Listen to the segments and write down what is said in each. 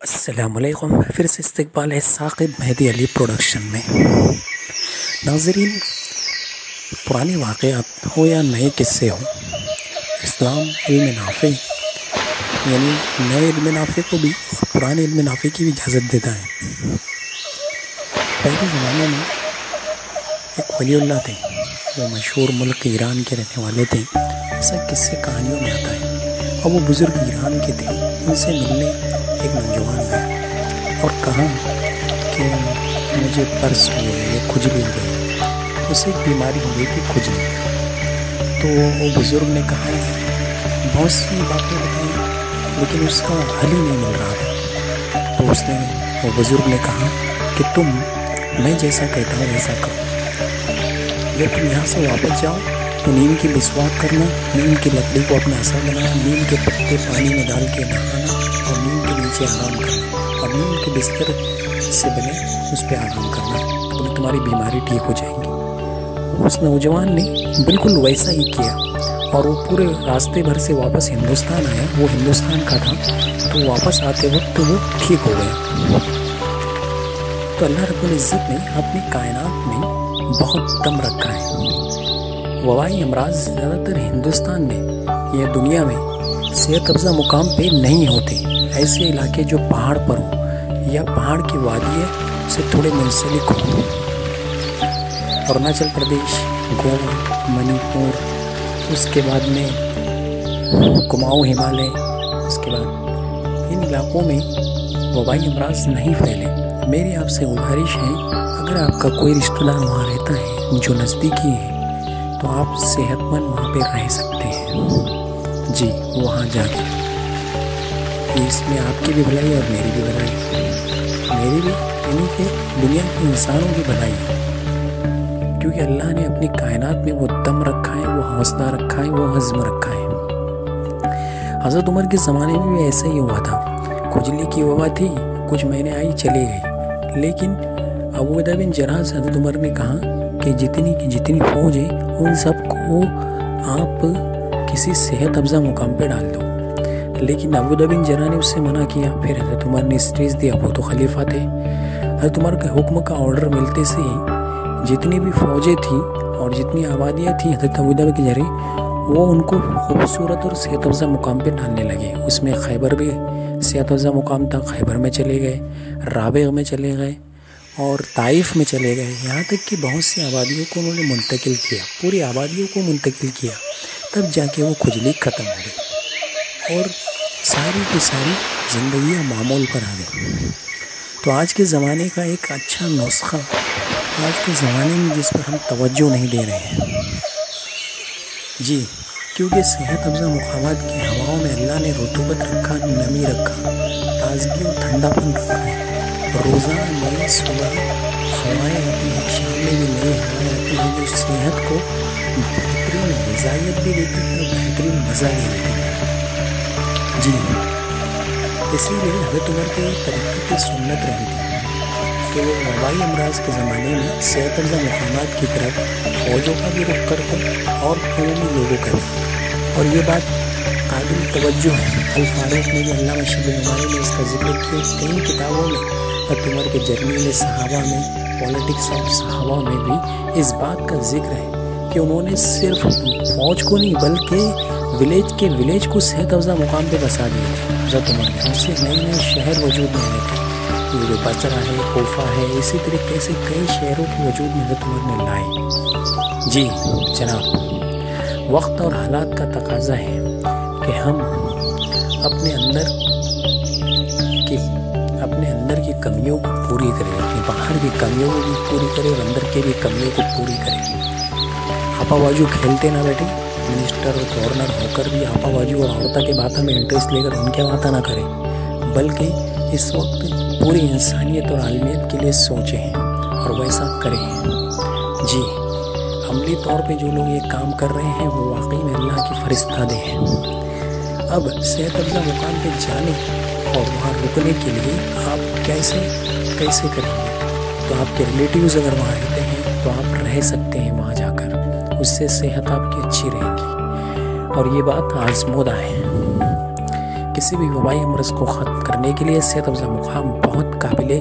असलकुम फिर से इस्तकबाल है साकिब मेहदी अली प्रोडक्शन में। नाजरीन, पुराने वाक़ात हो या नए किस्से हो, इस्लाम इल्म नाफ़े, यानी नए इल्म नाफ़े को भी पुराने इल्म नाफ़े की भी इजाज़त देता है। पहले ज़माने में एक वलील्ला थे, वो मशहूर मुल्क ईरान के रहने वाले थे। ऐसा किस्से कहानियों में आता है। और वो बुज़ुर्ग ईरान के थे, उनसे मिलने एक नौजवान है। और कहा कि मुझे पर्स हो गई खुजली हो गई। उसे एक बीमारी हो गई थी खुजली तो वो बुज़ुर्ग ने कहा, बहुत सी बातें बताई, लेकिन उसका हल ही नहीं मिल रहा था। तो उसने, वो बुज़ुर्ग ने कहा कि, तुम, मैं जैसा कहता हूँ, वैसा करो। जब तुम यहाँ से वापस जाओ तो नीम की मिसवाक करना, नीम की लकड़ी को अपना असर बनाना, नीम के पत्ते पानी में डाल के नहाना और नीम नीचे आराम करना और नीम के बिस्तर से बने उस पर आराम करना तो तुम्हारी बीमारी ठीक हो जाएगी। उस नौजवान ने बिल्कुल वैसा ही किया और वो पूरे रास्ते भर से वापस हिंदुस्तान आया। वो हिंदुस्तान का था तो वापस आते वक्त तो वो ठीक हो गया। तो अल्लाह रब्बुल इज़्ज़त ने अपनी कायनात में बहुत दम रखा है। वबाई अमराज ज़्यादातर हिंदुस्तान में या दुनिया में सेहत अफजा मुकाम पे नहीं होते। ऐसे इलाके जो पहाड़ पर हो, या पहाड़ की वादी से थोड़े मुंसलिक हों। अरुणाचल प्रदेश, गोवा, मणिपुर, उसके बाद में कुमाऊँ, हिमालय, उसके बाद इन इलाकों में वबाई अमराज नहीं फैले। मेरी आपसे गुजारिश है, अगर आपका कोई रिश्तेदार वहाँ रहता है, जो नज़दीकी है तो आप सेहतमंद वहाँ पे रह सकते हैं। जी, वहाँ जाके। इसमें आपकी भी भलाई और मेरी भी भलाई। मेरी भी यानी कि, दुनिया के इंसानों की भलाई। है क्योंकि अल्लाह ने अपनी कायनात में वो दम रखा है, वो हौसला रखा है, वो हज़म रखा है। हज़रत उमर के ज़माने में भी ऐसा ही हुआ था। खुजली की वबा थी, कुछ महीने आई, चली गई। लेकिन अबूदा बिन जरा हज़रत उमर ने कहा कि जितनी की जितनी फौज है उन सबको आप किसी सेहत अफजा मुकाम पर डाल दो। लेकिन अबूदा बिन जरा ने उससे मना किया, फिर हज़रत उमर ने स्टेज दिया, वो तो खलीफा थे। हज़रत उमर के हुक्म का ऑर्डर मिलते से ही, जितनी भी फौजें थी और जितनी आबादियाँ थी हज़रत अबूदा के ज़रिए, वो उनको खूबसूरत और सेहत अफजा मुकाम पर डालने लगे। उसमें खैबर भी, सेहत अफजा मुकाम था खैबर में चले गए, राबेग में चले गए और ताइफ में चले गए। यहाँ तक कि बहुत सी आबादियों को उन्होंने मुंतकिल किया, पूरी आबादियों को मुंतकिल किया। तब जाके वो खुजली ख़त्म हो गई और सारी की सारी ज़िंदगी मामूल पर आ गई। तो आज के ज़माने का एक अच्छा नुस्खा, आज के ज़माने में जिस पर हम तवज्जो नहीं दे रहे हैं। जी, क्योंकि सेहत अफजा मुकाम की हवाओं में अल्लाह ने रतूबत रखा, नमी रखा, ताजगी और ठंडापन रखा है। रोज़ाना नई सुबह हवाएँ आती हैं, शाम में नई हवाएँ आती हैं, जो सेहत को बेहतरीन गजाइत भी देती है और बेहतरीन मज़ा भी देती है। जी। हाँ इसीलिए हज़रत उमर के तरीके की सुन्नत रही थी कि वो वबाई अमराज के ज़माने में सेहत अफजा मकाम की तरफ़ फौजों का भी रुख करते और अमूमी लोगों का भी। और ये बात काबिल तवज्जो है। अल फारूक ने भी अल्लाह शबी ने इसका ज़िक्र किया कई किताबों में और उमर के जर्नी सहाबा में, पॉलिटिक्स ऑफ़ सहाबा में भी इस बात का ज़िक्र है। कि उन्होंने सिर्फ़ फौज को नहीं, बल्कि विलेज के विलेज को सेहत अफजा मुकाम पर बसा दिया हज़रत उमर ने उससे नए नए शहर वजूद में आए थे। जो बसरा है, कोफा है, इसी तरीके से कई शहरों के वजूद में हज़रत उमर ने लाए। जी, जनाब, वक्त और हालात का तकाजा है कि हम अपने अंदर की, अपने अंदर की कमियों को पूरी करें, अपनी बाहर की कमियों को भी पूरी करें और अंदर की भी कमियों को पूरी करें। आपा बाजू खेलते ना बैठे मिनिस्टर और गवर्नर होकर भी आपा बाजू और औरता के बातों में इंटरेस्ट लेकर उनके बातें ना करें। बल्कि इस वक्त पूरी इंसानियत और आलमियत के लिए सोचें और वैसा करें जी, अमली तौर पे जो लोग ये काम कर रहे हैं, वो वाकई में अल्लाह की फरिश्तादे हैं। अब सेहत अफजा मुकाम पे जाने और वहाँ रुकने के लिए आप कैसे कैसे करेंगे? तो आपके रिलेटिव्स अगर वहाँ रहते हैं तो आप रह सकते हैं वहाँ जाकर। उससे सेहत आपकी अच्छी रहेगी। और ये बात आजमोदा है। किसी भी वबाई अमरज को ख़त्म करने के लिए सेहत अफजा मुकाम बहुत काबिल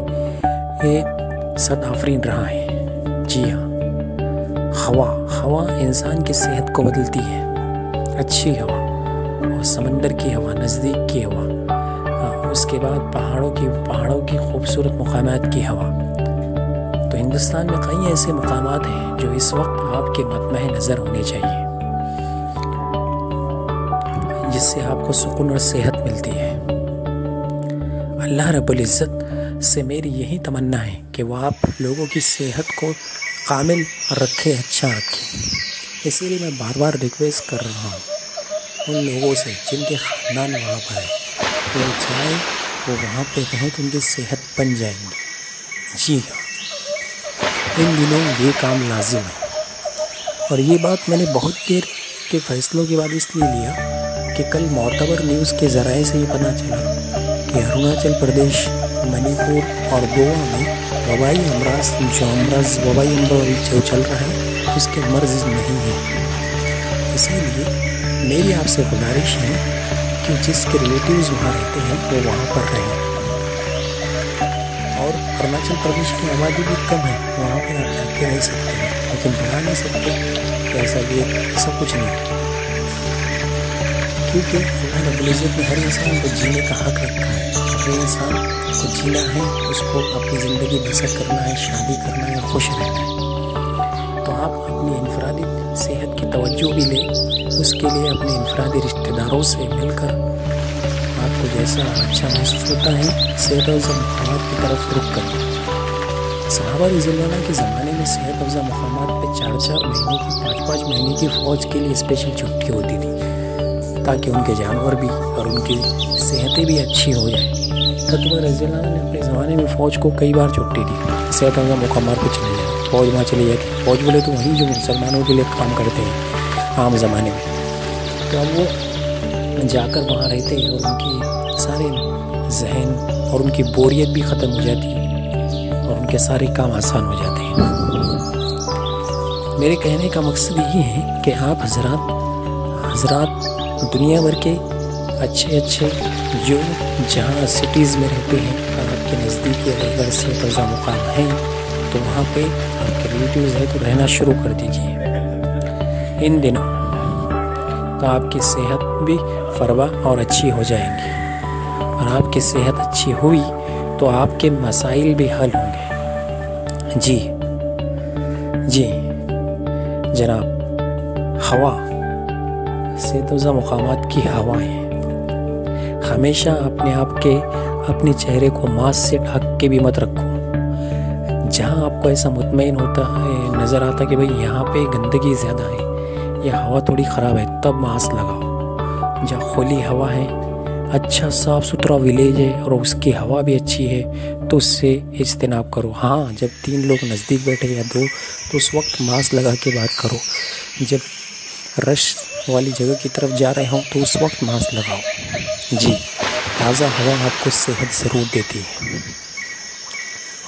सद आफरीन रहा है। जी हाँ हवा हवा इंसान की सेहत को बदलती है। अच्छी हवा और समंदर की हवा, नज़दीक की हवा उसके बाद पहाड़ों की पहाड़ों की खूबसूरत मकाम की हवा। तो हिंदुस्तान में कई ऐसे मकाम हैं जो इस वक्त आपके मतम नज़र होने चाहिए, जिससे आपको सुकून और सेहत मिलती है। अल्लाह रब्बुल इज़्ज़त से मेरी यही तमन्ना है कि वह आप लोगों की सेहत को कामिल रखे अच्छा रखे। इसीलिए मैं बार बार रिक्वेस्ट कर रहा हूँ उन लोगों से जिनके ख़ानदान वहाँ पर है, वो चाहे वो वहाँ पे रहें तो उनकी सेहत बन जाएँगी। जी हाँ। इन दिनों ये काम लाजिम है। और ये बात मैंने बहुत देर के फैसलों के बाद इसलिए लिया कि कल मोतबर न्यूज़ के ज़राए से ये पता चला कि अरुणाचल प्रदेश, मणिपुर और गोवा में वबाई अमराज, जो अमराज वबाई अमराज जो चल रहा है, उसके मर्ज नहीं है। इसीलिए मेरी आपसे गुजारिश है कि जिसके रिलेटिव्स वहाँ रहते हैं, वो वहाँ पर रहें। और अरुणाचल प्रदेश की आबादी भी कम है, वहाँ पर आप जाके रह सकते हैं। लेकिन बढ़ा नहीं सकते तो ऐसा भी ऐसा कुछ नहीं। क्योंकि अल्लाह रबुल्ज़त ने हर इंसान को जीने का हक रखा है। हर इंसान को जीना है, उसको अपनी ज़िंदगी बसर करना है, शादी करना है, खुश रहना है। तो आप अपनी इनफरादी सेहत की तवज्जो भी लें, उसके लिए अपने इनफरादी रिश्तेदारों से मिलकर आपको जैसा अच्छा महसूस होता है, सेहत अफजा मकाम की तरफ़ रुख करें सहाबा रिजल्ला के ज़माने में सेहत अफजा मकाम पर चार चार महीने की पाँच पाँच महीने की फ़ौज के लिए स्पेशल छुट्टी होती थी, ताकि उनके जानवर भी और उनकी सेहतें भी अच्छी हो जाए। रतुबा रजील्ला ने अपने ज़माने में फ़ौज को कई बार छुट्टी दी। सेहत अफजा मकाम पर चले जाए फ़ौज वहाँ चली जाती। फ़ौज बोले तो वहीं जो मुसलमानों के लिए काम करते हैं, आम ज़माने में। तो अब वो जाकर वहाँ रहते हैं और उनके सारे जहन और उनकी बोरियत भी ख़त्म हो जाती है और उनके सारे काम आसान हो जाते हैं। मेरे कहने का मकसद ये है कि आप हजरात हजरात दुनिया भर के अच्छे अच्छे जो जहाँ सिटीज़ में रहते हैं, आपके नज़दीक अगर से फजा मुकाम है तो वहाँ पे आपके रिलेटिव है तो रहना शुरू कर दीजिए। इन दिनों तो आपकी सेहत भी फरवा और अच्छी हो जाएँगी। और आपकी सेहत अच्छी हुई तो आपके मसाइल भी हल होंगे। जी। जी। जनाब, हवा से सेतुज़ा मकाम की हवाएँ हमेशा अपने आप के, अपने चेहरे को मास्क से ढक के भी मत रखो। जहाँ आपको ऐसा मुतमिन होता है, नज़र आता कि भाई यहाँ पे गंदगी ज़्यादा है या हवा थोड़ी ख़राब है, तब मास्क लगाओ। जहाँ खुली हवा है अच्छा साफ़ सुथरा विलेज है और उसकी हवा भी अच्छी है तो उससे इज्तनाब करो। हाँ जब तीन लोग नज़दीक बैठे या दो तो उस वक्त मास्क लगा के बात करो। जब रश वाली जगह की तरफ़ जा रहे हों तो उस वक्त मास्क लगाओ। जी, ताज़ा हवा आपको सेहत ज़रूर देती है।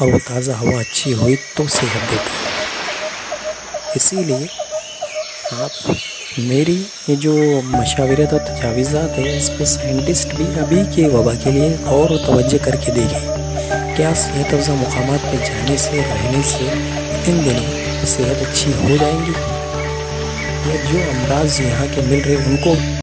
और वो ताज़ा हवा अच्छी हुई तो सेहत देती है। इसीलिए आप मेरी ये जो मशावरत और तजावीज़ात है, इस पर साइंटिस्ट भी अभी के वबा के लिए और तवज्जो करके देखें। क्या सेहत अफजा मकाम पर जाने से, रहने से, इन दिनों सेहत अच्छी हो जाएँगी? या जो अमराज यहाँ के मिल रहे उनको